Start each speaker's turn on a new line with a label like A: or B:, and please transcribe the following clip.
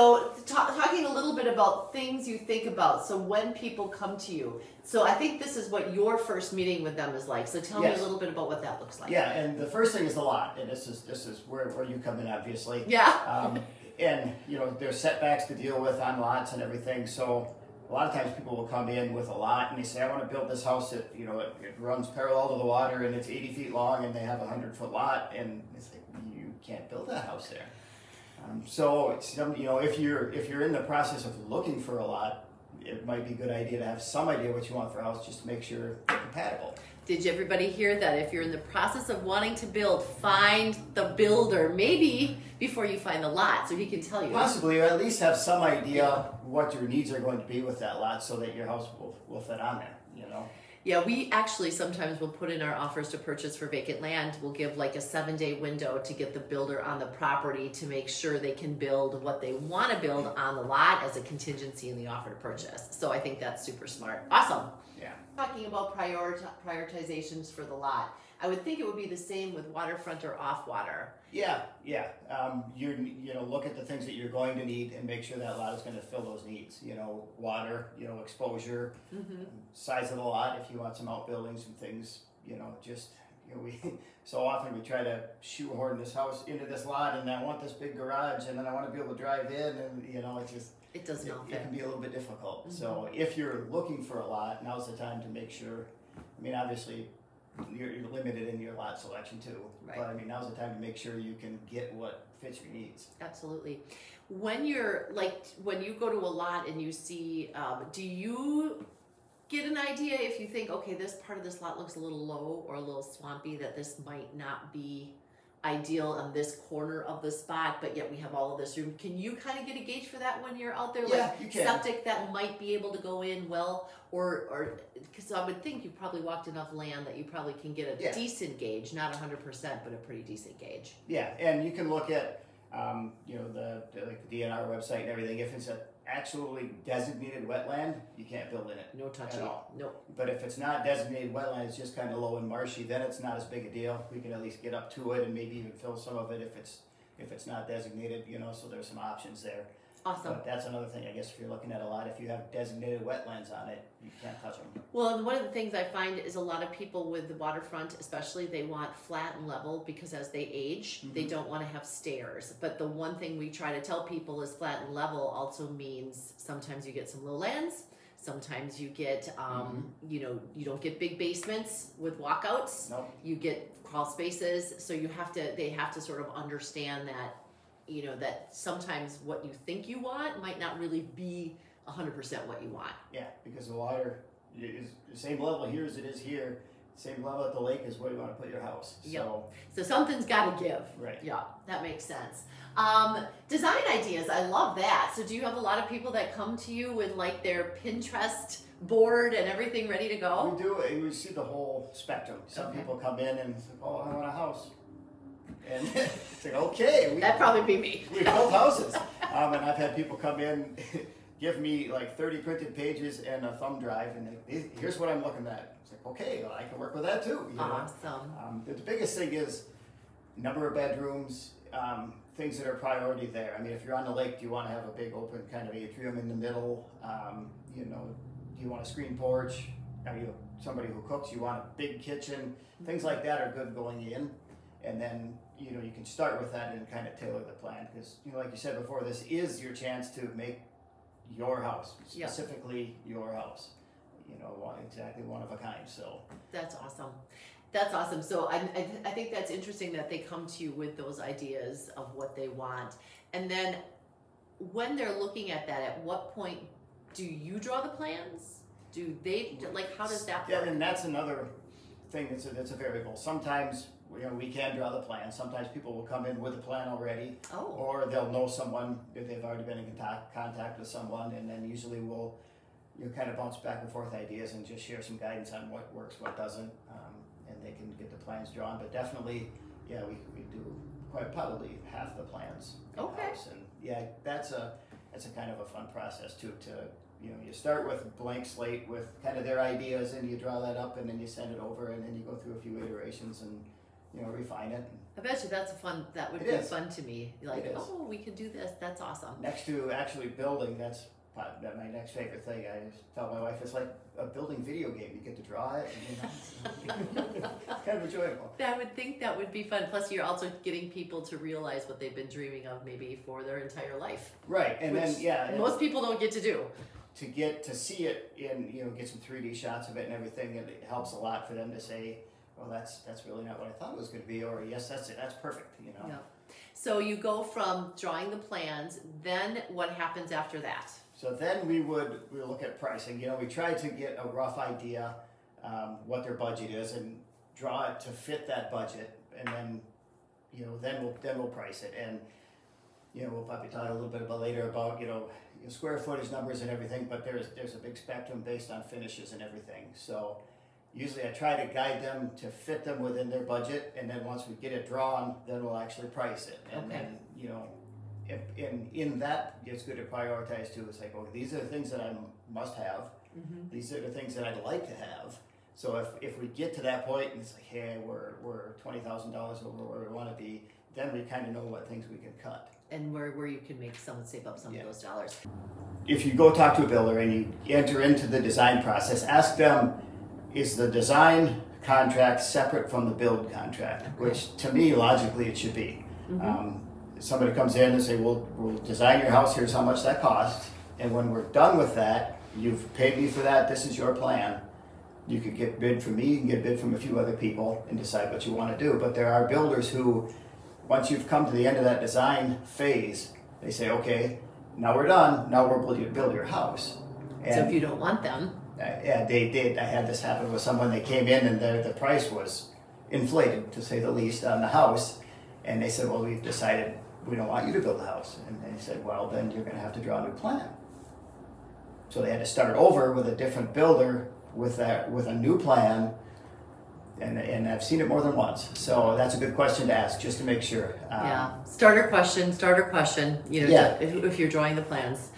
A: So, ta- talking a little bit about things you think about. So, when people come to you, so I think this is what your first meeting with them is like. So, tell
B: Yes.
A: me a little bit about what that looks like.
B: Yeah, and the first thing is the lot, and this is this is where, where you come in, obviously.
A: Yeah.
B: Um, and you know, there's setbacks to deal with on lots and everything. So a lot of times people will come in with a lot and they say, I want to build this house that you know it, it runs parallel to the water and it's 80 feet long and they have a hundred foot lot and it's like you can't build that house there. Um, so it's you know if you're if you're in the process of looking for a lot, it might be a good idea to have some idea what you want for a house just to make sure they're compatible.
A: Did you everybody hear that? If you're in the process of wanting to build, find the builder maybe before you find the lot, so he can tell you.
B: Possibly, or at least have some idea what your needs are going to be with that lot, so that your house will, will fit on there. You know.
A: Yeah, we actually sometimes will put in our offers to purchase for vacant land. We'll give like a seven day window to get the builder on the property to make sure they can build what they want to build on the lot as a contingency in the offer to purchase. So I think that's super smart. Awesome.
B: Yeah.
A: Talking about prioriti- prioritizations for the lot, I would think it would be the same with waterfront or off water.
B: Yeah, yeah. Um, you you know look at the things that you're going to need and make sure that lot is going to fill those needs. You know, water, you know, exposure,
A: Mm-hmm.
B: size of the lot. If you want some outbuildings and things, you know, just you know we so often we try to shoehorn this house into this lot, and I want this big garage, and then I want to be able to drive in, and you know, it just
A: It does not.
B: it
A: fit.
B: can be a little bit difficult.
A: Mm-hmm.
B: So if you're looking for a lot, now's the time to make sure. I mean, obviously, you're, you're limited in your lot selection too.
A: Right.
B: But I mean, now's the time to make sure you can get what fits your needs.
A: Absolutely. When you're like, when you go to a lot and you see, um, do you get an idea if you think, okay, this part of this lot looks a little low or a little swampy, that this might not be ideal on this corner of the spot, but yet we have all of this room? Can you kind of get a gauge for that when you're out there?
B: Yeah,
A: like
B: you can.
A: septic that might be able to go in well, or or because I would think you probably walked enough land that you probably can get a
B: Yeah.
A: decent gauge, not hundred percent, but a pretty decent gauge.
B: Yeah, and you can look at, um, you know, the, the like the DNR website and everything. If it's an actually designated wetland, you can't build in it.
A: No touchy.
B: At all.
A: No.
B: But if it's not designated wetland, it's just kind of low and marshy, then it's not as big a deal. We can at least get up to it and maybe even fill some of it if it's if it's not designated, you know. So there's some options there.
A: Awesome.
B: But that's another thing, I guess, if you're looking at a lot, if you have designated wetlands on it, you can't touch them.
A: Well, and one of the things I find is a lot of people with the waterfront, especially, they want flat and level because as they age, they
B: Mhm.
A: don't want to have stairs. But the one thing we try to tell people is flat and level also means sometimes you get some lowlands. Sometimes you get, um, you know, you don't get big basements with walkouts.
B: Nope.
A: You get crawl spaces. So you have to, they have to sort of understand that, you know, that sometimes what you think you want might not really be 100% what you want.
B: Yeah, because the water is the same level here as it is here. Same level at the lake is where you want to put your house.
A: Yep.
B: So,
A: So something's got to give.
B: right.
A: Yeah, that makes sense. Um, design ideas, I love that. So do you have a lot of people that come to you with like their Pinterest board and everything ready to go?
B: We do, and we see the whole spectrum. Some
A: Okay.
B: people come in and say, oh, I want a house. And it's like, okay, we,
A: That'd probably be me.
B: we build houses. Um, and I've had people come in, give me like 30 printed pages and a thumb drive, and they, here's what I'm looking at. It's like, okay, well, I can work with that too. You know?
A: Awesome.
B: Um, the, the biggest thing is number of bedrooms, um, things that are priority there. I mean, if you're on the lake, do you want to have a big open kind of atrium in the middle? Um, you know, do you want a screen porch? Are you somebody who cooks? You want a big kitchen? Things like that are good going in, and then you know you can start with that and kind of tailor the plan because you know, like you said before, this is your chance to make your house
A: Yeah.
B: specifically your house. You know, exactly one of a kind. So.
A: That's awesome. That's awesome. So I, I, I think that's interesting that they come to you with those ideas of what they want. And then when they're looking at that, at what point do you draw the plans? Do they, like, how does that
B: Yeah,
A: work?
B: and that's another thing that's a, that's a variable. Sometimes you know we can draw the plan. Sometimes people will come in with a plan already,
A: Oh,
B: or they'll know someone if they've already been in contact, contact with someone, and then usually we'll you know, kind of bounce back and forth ideas and just share some guidance on what works, what doesn't, um, and they can get the plans drawn. But definitely, yeah, we, we do quite probably half the plans.
A: Okay.
B: And yeah, that's a that's a kind of a fun process too. To you know, you start with a blank slate with kind of their ideas, and you draw that up, and then you send it over, and then you go through a few iterations and you know refine it.
A: I bet you that's a fun. That would
B: It
A: be
B: is.
A: fun to me. Like, oh, we can do this. That's awesome.
B: Next to actually building, that's that my next favorite thing. I just tell my wife it's like a building video game. You get to draw it, and, you know, it's kind of enjoyable.
A: I would think that would be fun. Plus, you're also getting people to realize what they've been dreaming of maybe for their entire life.
B: Right, and then yeah,
A: most people don't get to do.
B: to get to see it and you know get some 3D shots of it and everything, it helps a lot for them to say, well, that's that's really not what I thought it was going to be, or yes, that's it, that's perfect. You know.
A: Yeah. So you go from drawing the plans, then what happens after that?
B: So then we would we look at pricing. You know, we try to get a rough idea um, what their budget is and draw it to fit that budget, and then you know then we'll then we'll price it. And you know we'll probably talk a little bit about later about you know square footage numbers and everything. But there's there's a big spectrum based on finishes and everything. So usually I try to guide them to fit them within their budget, and then once we get it drawn, then we'll actually price it. And
A: Okay.
B: then you know in, in, in that, it's good to prioritize too. It's like, okay, these are the things that I must have.
A: Mm-hmm.
B: These are the things that I'd like to have. So if, if we get to that point and it's like, hey, we're, we're twenty thousand dollars over where we want to be, then we kind of know what things we can cut.
A: And where, where you can make some save up some
B: Yeah.
A: of those dollars.
B: If you go talk to a builder and you enter into the design process, ask them, is the design contract separate from the build contract? Which to me, logically, it should be.
A: Mhm.
B: Um, somebody comes in and say, "We'll we'll design your house. Here's how much that costs." And when we're done with that, you've paid me for that. This is your plan. You could get bid from me. You can get bid from a few other people and decide what you want to do. But there are builders who, once you've come to the end of that design phase, they say, "Okay, now we're done. Now we're building build your house."
A: So if you don't want them,
B: yeah, they did. I had this happen with someone. They came in and the the price was inflated, to say the least, on the house. And they said, "Well, we've decided we don't want you to build a house." And they said, "Well, then you're going to have to draw a new plan." So they had to start over with a different builder with that with a new plan. And, and I've seen it more than once. So that's a good question to ask, just to make sure. Um,
A: yeah. Starter question, starter question. You know,
B: Yeah.
A: if, if you're drawing the plans.